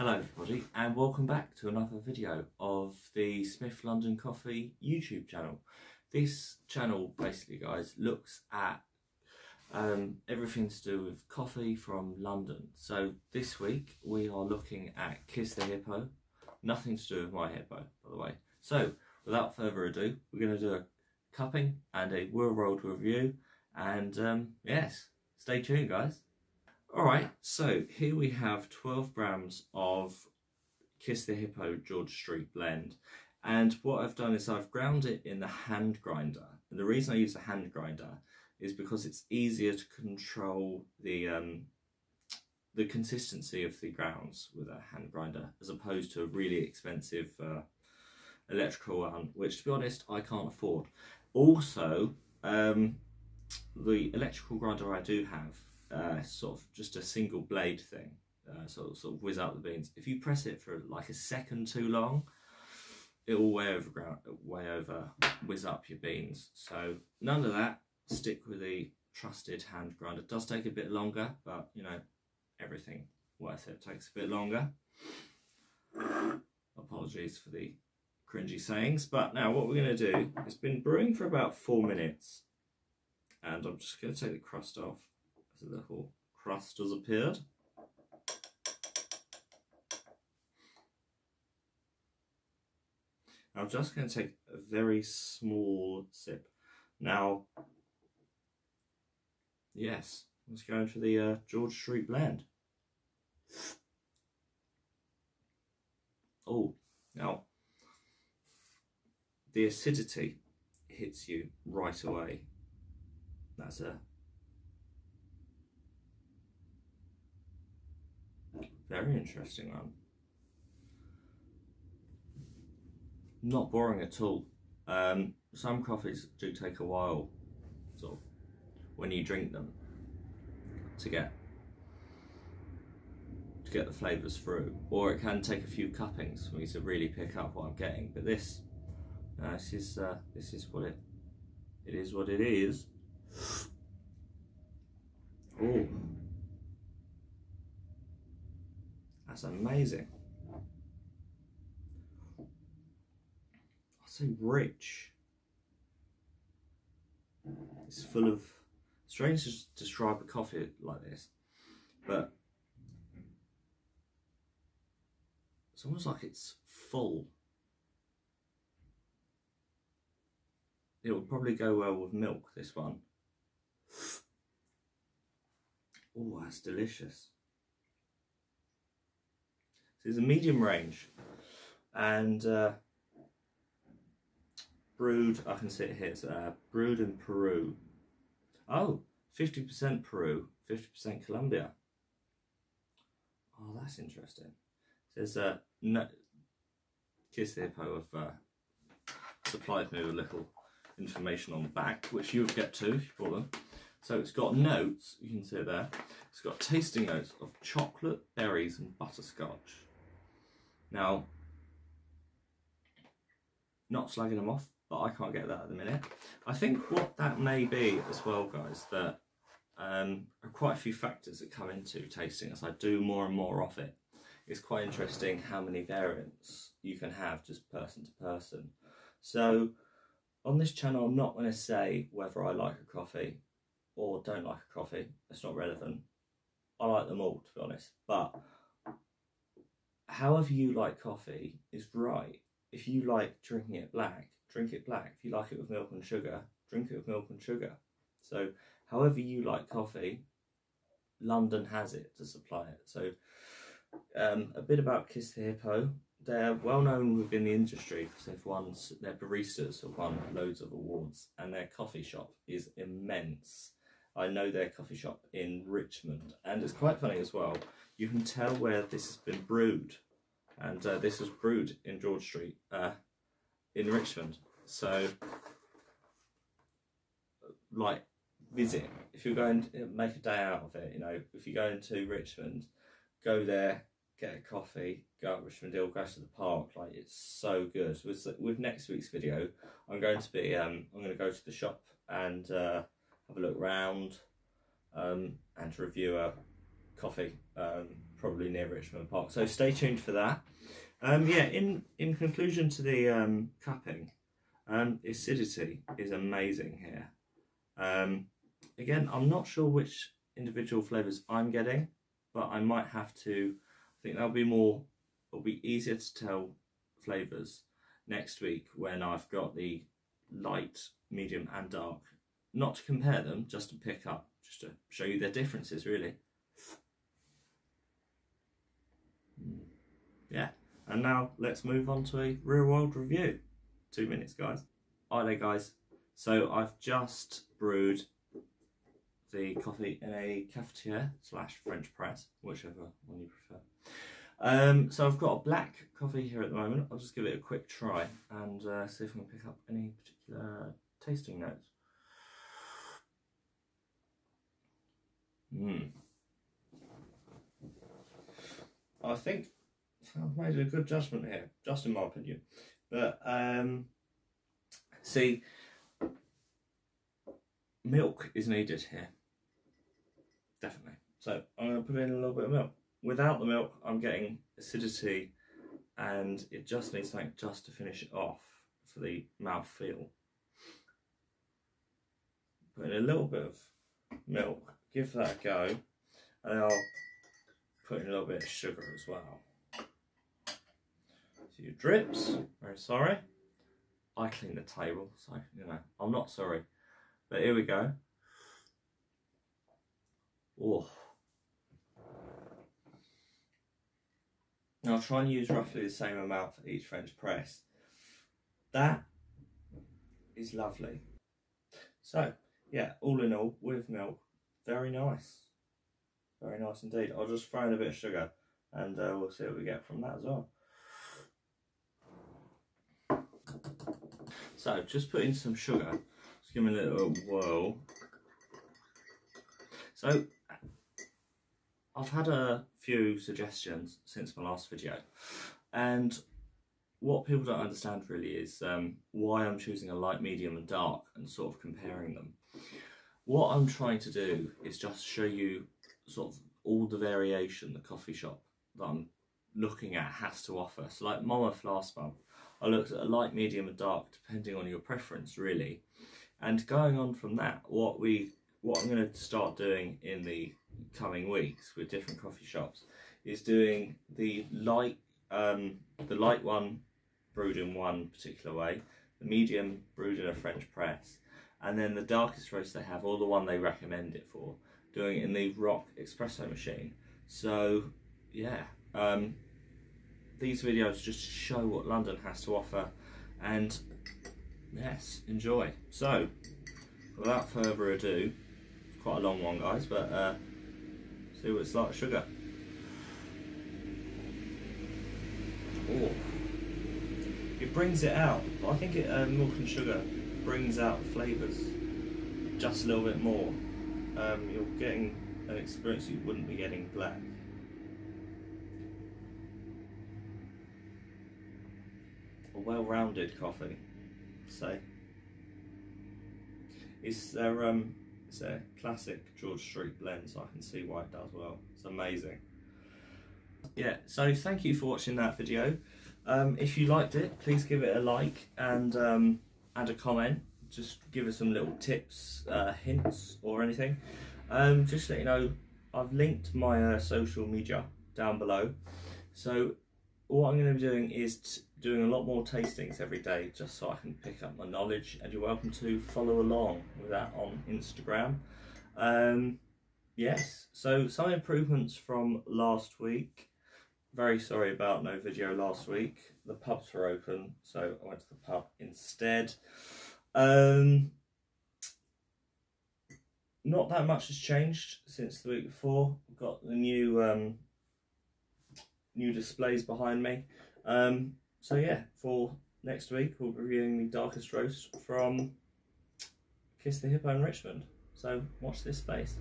Hello everybody and welcome back to another video of the Smith London Coffee YouTube channel. This channel basically guys looks at um, everything to do with coffee from London. So this week we are looking at Kiss the Hippo, nothing to do with my hippo by the way. So without further ado we're going to do a cupping and a world review and um, yes stay tuned guys. Alright, so here we have 12 grams of Kiss the Hippo George Street blend. And what I've done is I've ground it in the hand grinder. And the reason I use a hand grinder is because it's easier to control the um, the consistency of the grounds with a hand grinder as opposed to a really expensive uh, electrical one, which to be honest I can't afford. Also, um, the electrical grinder I do have uh, sort of just a single blade thing, uh, sort, of, sort of whiz out the beans. If you press it for like a second too long, it will way over ground, way over whiz up your beans. So none of that. Stick with the trusted hand grinder. It does take a bit longer, but you know everything worth it takes a bit longer. Apologies for the cringy sayings, but now what we're going to do, it's been brewing for about four minutes, and I'm just going to take the crust off the little crust has appeared. I'm just going to take a very small sip. Now, yes, let's go into the uh, George Street blend. Oh, now, the acidity hits you right away. That's a Very interesting one. Not boring at all. Um, some coffees do take a while, sort of, when you drink them, to get to get the flavours through, or it can take a few cuppings for me to really pick up what I'm getting. But this, uh, this is uh, this is what it it is what it is. Oh. That's amazing. I'll say rich. It's full of, strange to describe a coffee like this, but it's almost like it's full. It would probably go well with milk, this one. Oh, that's delicious. It's a medium range and uh, brewed, I can see it here, it's uh, brewed in Peru. Oh, 50% Peru, 50% Colombia. Oh, that's interesting. There's a no, Kiss the Hippo have uh, supplied me with a little information on the back, which you'll get to if you bought them. So it's got notes, you can see it there. It's got tasting notes of chocolate, berries and butterscotch. Now, not slagging them off, but I can't get that at the minute. I think what that may be as well, guys, that um, are quite a few factors that come into tasting as I do more and more of it. It's quite interesting how many variants you can have just person to person. So on this channel, I'm not going to say whether I like a coffee or don't like a coffee. It's not relevant. I like them all, to be honest. But however you like coffee is right. If you like drinking it black, drink it black. If you like it with milk and sugar, drink it with milk and sugar. So, however you like coffee, London has it to supply it. So, um, a bit about Kiss the Hippo. They're well known within the industry because they've won, their baristas have won loads of awards, and their coffee shop is immense. I know their coffee shop in Richmond, and it's quite funny as well you can tell where this has been brewed. And uh, this was brewed in George Street uh, in Richmond. So, like, visit. If you're going to make a day out of it, you know, if you're going to Richmond, go there, get a coffee, go up Richmond Hill, go to the park. Like, it's so good. With, with next week's video, I'm going to be, um, I'm going to go to the shop and uh, have a look around um, and review a coffee, um, probably near Richmond Park. So stay tuned for that. Um, yeah, in, in conclusion to the um, cupping, um, acidity is amazing here. Um, again, I'm not sure which individual flavours I'm getting, but I might have to, I think that'll be more, it'll be easier to tell flavours next week when I've got the light, medium and dark. Not to compare them, just to pick up, just to show you their differences really. Yeah, and now let's move on to a real world review. Two minutes guys. Alright there guys, so I've just brewed the coffee in a cafetiere slash French press, whichever one you prefer. Um, so I've got a black coffee here at the moment. I'll just give it a quick try and uh, see if I can pick up any particular tasting notes. Hmm. I think I've made a good judgment here, just in my opinion. But um, see, milk is needed here, definitely. So I'm going to put in a little bit of milk. Without the milk, I'm getting acidity, and it just needs something just to finish it off for the mouth feel. Put in a little bit of milk, give that a go, and I'll put in a little bit of sugar as well. A few drips, very sorry. I clean the table, so you know, I'm not sorry. But here we go. Oh. Now I'll try and use roughly the same amount for each French press. That is lovely. So, yeah, all in all, with milk, very nice. Very nice indeed. I'll just throw in a bit of sugar and uh, we'll see what we get from that as well. So, just put in some sugar. Just give me a little whirl. So, I've had a few suggestions since my last video and what people don't understand really is um, why I'm choosing a light, medium and dark and sort of comparing them. What I'm trying to do is just show you sort of all the variation the coffee shop that I'm looking at has to offer. So like Monmouth last month, I looked at a light, medium and dark depending on your preference really. And going on from that, what we what I'm going to start doing in the coming weeks with different coffee shops is doing the light um, the light one brewed in one particular way, the medium brewed in a French press, and then the darkest roast they have, or the one they recommend it for, doing it in the ROK espresso machine. So yeah, um, these videos just show what London has to offer, and yes, enjoy. So without further ado, quite a long one, guys, but. Uh, See what it's like sugar. Oh. It brings it out. I think it, uh, milk and sugar brings out flavours just a little bit more. Um, you're getting an experience you wouldn't be getting black. Well-rounded coffee, say. Is there um it's a classic George Street blend, so I can see why it does well. It's amazing. Yeah, so thank you for watching that video. Um, if you liked it, please give it a like and um, add a comment. Just give us some little tips, uh, hints or anything. Um, just let you know, I've linked my uh, social media down below. So what I'm going to be doing is doing a lot more tastings every day just so I can pick up my knowledge and you're welcome to follow along with that on Instagram. Um, yes, so some improvements from last week. Very sorry about no video last week. The pubs were open, so I went to the pub instead. Um, not that much has changed since the week before. I've got the new um, new displays behind me. Um, so yeah, for next week we'll be reviewing the darkest roast from Kiss the Hippo in Richmond. So watch this space.